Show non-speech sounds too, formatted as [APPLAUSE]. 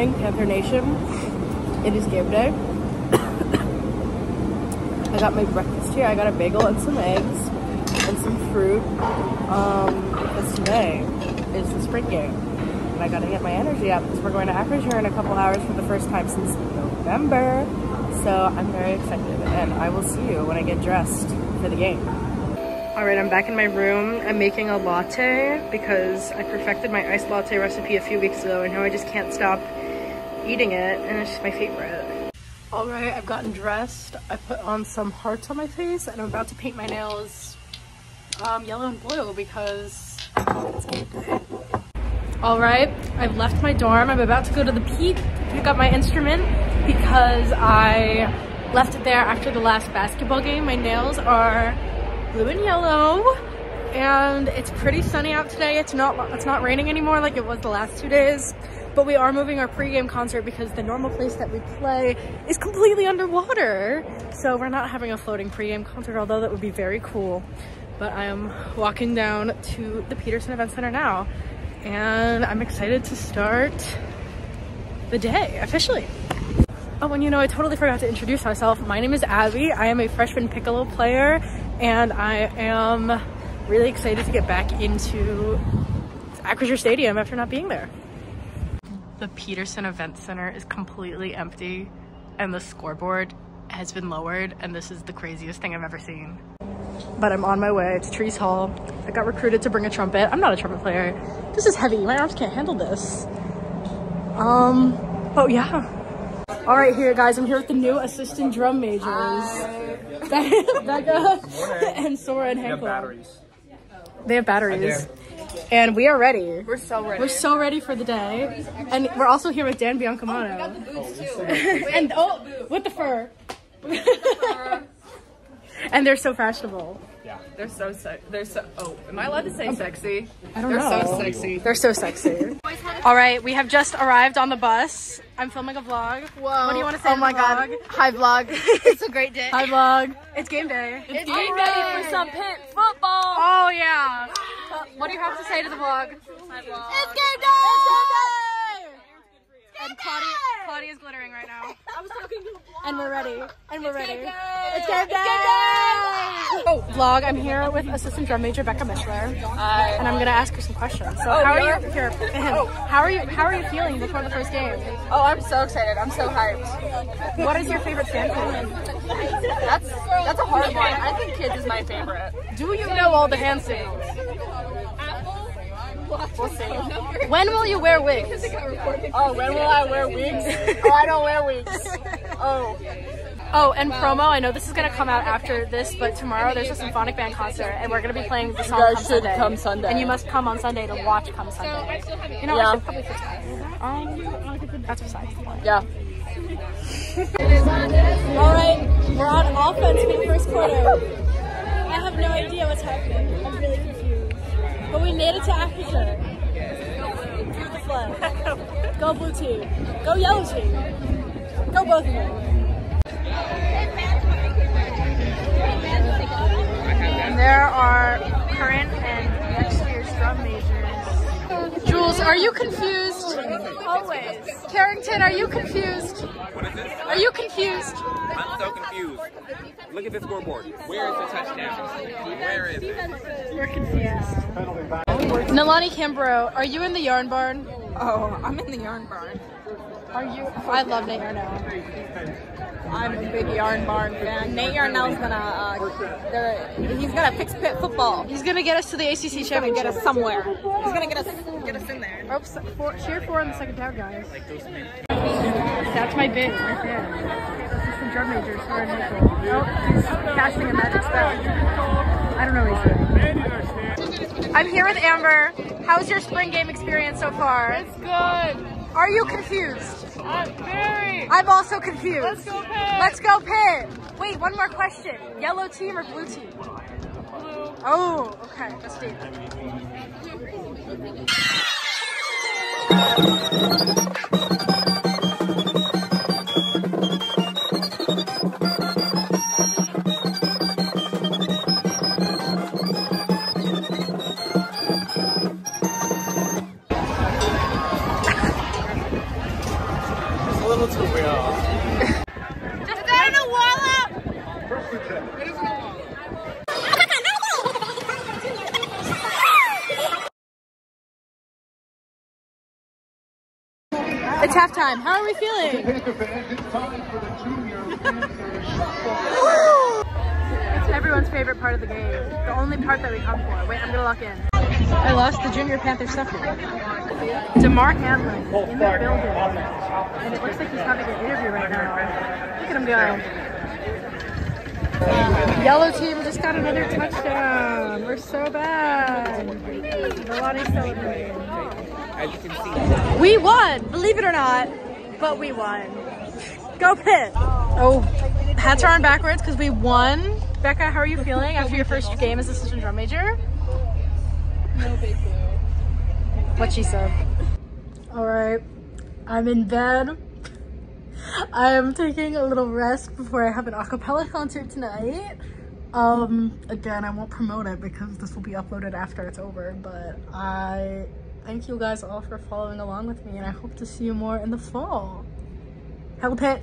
morning, Panther Nation. It is game day. [COUGHS] I got my breakfast here. I got a bagel and some eggs and some fruit. Um, because today is the spring game. And I gotta get my energy up because we're going to Acrisure in a couple hours for the first time since November. So I'm very excited and I will see you when I get dressed for the game. All right, I'm back in my room. I'm making a latte because I perfected my iced latte recipe a few weeks ago and now I just can't stop eating it and it's just my favorite. All right, I've gotten dressed. I put on some hearts on my face and I'm about to paint my nails um, yellow and blue because. All right, I've left my dorm. I'm about to go to the to pick up my instrument because I left it there after the last basketball game. My nails are blue and yellow and it's pretty sunny out today. It's not it's not raining anymore like it was the last two days. But we are moving our pregame concert because the normal place that we play is completely underwater. So we're not having a floating pregame concert, although that would be very cool. But I am walking down to the Petersen Event Center now and I'm excited to start the day officially. Oh, and you know, I totally forgot to introduce myself. My name is Abby. I am a freshman piccolo player and I am really excited to get back into Acrisure Stadium after not being there. The Petersen Event Center is completely empty and the scoreboard has been lowered and this is the craziest thing I've ever seen. But I'm on my way to Trees Hall. I got recruited to bring a trumpet. I'm not a trumpet player. This is heavy. My arms can't handle this. Um, oh yeah. All right, here guys, I'm here with the new assistant drum majors. [LAUGHS] Becca and Sora and We have batteries. They have batteries. And we are ready. We're so ready. We're so ready for the day. And we're also here with Dan Biancamano. and oh, we got the boobs too. [LAUGHS] And oh, with the fur. [LAUGHS] and they're so fashionable. Yeah. They're so sexy. They're so. Oh, am I allowed to say um, sexy? I don't They're know. so sexy. They're so sexy. [LAUGHS] All right, we have just arrived on the bus. I'm filming a vlog. Whoa. What do you want to say Oh my god. vlog? Hi vlog. It's a great day. Hi vlog. It's game day. It's game day for some Pitt football. Oh yeah. What do you have to say to the vlog? It's game day. Game And Claudia, Claudia's glittering right now. [LAUGHS] And we're ready. And we're ready. It's game day. Oh, vlog. I'm here with assistant drum major Becca Mishler, and I'm gonna ask her some questions. So, oh, how are you here? [LAUGHS] How are you? How are you feeling before the first game? Oh, I'm so excited. I'm so hyped. What is your favorite fan club? That's that's a hard one. I think kids is my favorite. Do you know all the hand signals? We'll. When will you wear wigs? Oh, when will I wear wigs? Oh, I don't wear wigs. Oh, Oh, and promo. I know this is gonna come out after this, but tomorrow there's a symphonic band concert, and we're gonna be playing the song guys Come should Sunday. come Sunday. And you must come on Sunday to watch Come Sunday. You know, I Yeah. should probably fix that. Um, that's besides the point. yeah. [LAUGHS] All right, we're on offense for the first quarter. I have no idea what's happening. I'm really confused. But we made it to the. Go blue team. Go yellow team. Go both of them. And there are current Jules, are you confused? Always. Carrington, are you confused? What is this? Are you confused? I'm so confused. Look at the scoreboard. Where is the touchdown? Where is it? We're confused. Nalani Kimbrough, are you in the yarn barn? Oh, I'm in the yarn barn. Are you? I love Nate Yarnell. I'm a big yarn barn fan. Nate Yarnell's gonna, uh, he's gonna fix Pitt football. He's gonna get us to the ACC He's gonna championship. get us somewhere. He's gonna get us, get us in there. Oops, four, cheer for on the second down, guys. That's my bid right there. Assistant drum major, Sarah Nickel. Oh, he's casting a magic spell. I don't know what he's doing. I'm here with Amber. How's your spring game experience so far? It's good. Are you confused? I'm very. I'm also confused. Let's go Pitt. Let's go Pitt. Wait, one more question. Yellow team or blue team? Blue. Oh, okay. Let's do it. It's halftime. How are we feeling? it's everyone's favorite part of the game. The only part that we come for. Wait, I'm gonna lock in. I lost the Junior Panther stuffy. Damar Hamlin in the building. And it looks like he's having an interview right now. Look at him go. Yellow team just got another touchdown. We're so bad. Milani's celebrating. As you can see. We won, believe it or not, but we won. Go Pitt! Oh, hats are on backwards because we won. Becca, how are you feeling after your first game as assistant drum major? No big deal. What she said. All right, I'm in bed. I am taking a little rest before I have an acapella concert tonight. Um, again, I won't promote it because this will be uploaded after it's over, but I thank you guys all for following along with me and I hope to see you more in the fall. Help it!